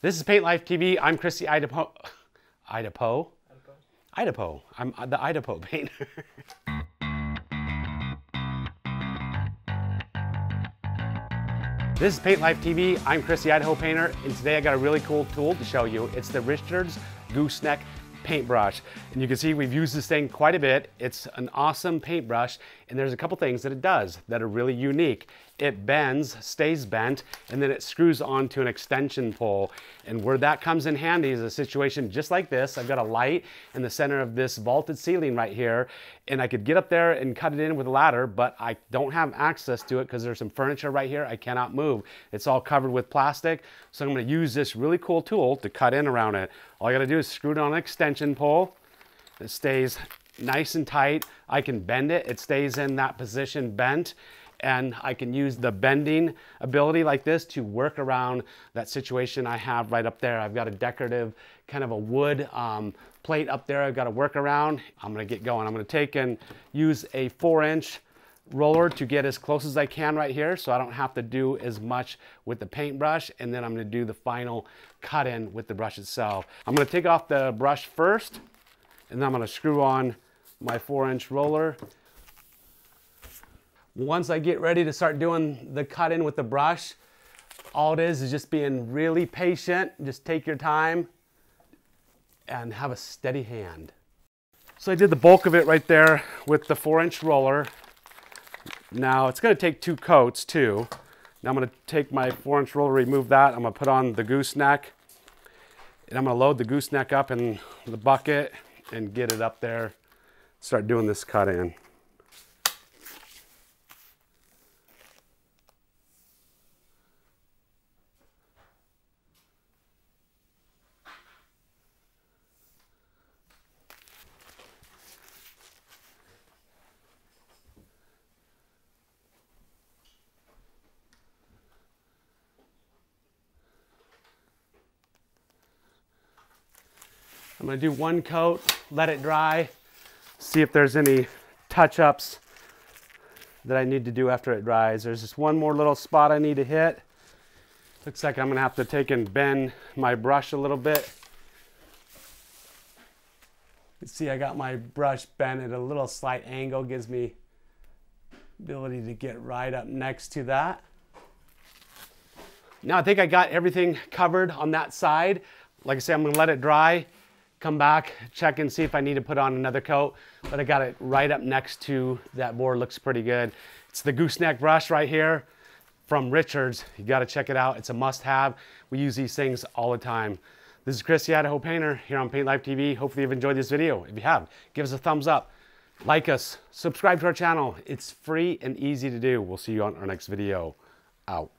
This is Paint Life TV. I'm Christy Idapo. Idapo? Idapo. I'm uh, the Idapo painter. This is Paint Life TV. I'm Christy Idaho Painter, and today I got a really cool tool to show you. It's the Richards Gooseneck paintbrush. And you can see we've used this thing quite a bit. It's an awesome paintbrush, and there's a couple things that it does that are really unique. It bends, stays bent, and then it screws onto an extension pole. And where that comes in handy is a situation just like this. I've got a light in the center of this vaulted ceiling right here, and I could get up there and cut it in with a ladder, but I don't have access to it because there's some furniture right here I cannot move. It's all covered with plastic, so I'm gonna use this really cool tool to cut in around it. All I gotta do is screw it on an extension pole. It stays nice and tight. I can bend it. It stays in that position bent and I can use the bending ability like this to work around that situation I have right up there. I've got a decorative kind of a wood um, plate up there I've got to work around. I'm gonna get going. I'm gonna take and use a four inch roller to get as close as I can right here so I don't have to do as much with the paintbrush and then I'm gonna do the final cut in with the brush itself. I'm gonna take off the brush first and then I'm gonna screw on my four inch roller once I get ready to start doing the cut in with the brush, all it is is just being really patient. Just take your time and have a steady hand. So I did the bulk of it right there with the four inch roller. Now it's gonna take two coats too. Now I'm gonna take my four inch roller, remove that. I'm gonna put on the gooseneck and I'm gonna load the gooseneck up in the bucket and get it up there, start doing this cut in. I'm gonna do one coat, let it dry, see if there's any touch-ups that I need to do after it dries. There's just one more little spot I need to hit. Looks like I'm gonna have to take and bend my brush a little bit. You see I got my brush bent at a little slight angle, gives me ability to get right up next to that. Now I think I got everything covered on that side. Like I said, I'm gonna let it dry come back, check and see if I need to put on another coat, but I got it right up next to that board, looks pretty good. It's the gooseneck brush right here from Richards. You gotta check it out, it's a must have. We use these things all the time. This is Chris the Idaho Painter here on Paint Life TV. Hopefully you've enjoyed this video. If you have, give us a thumbs up, like us, subscribe to our channel. It's free and easy to do. We'll see you on our next video. Out.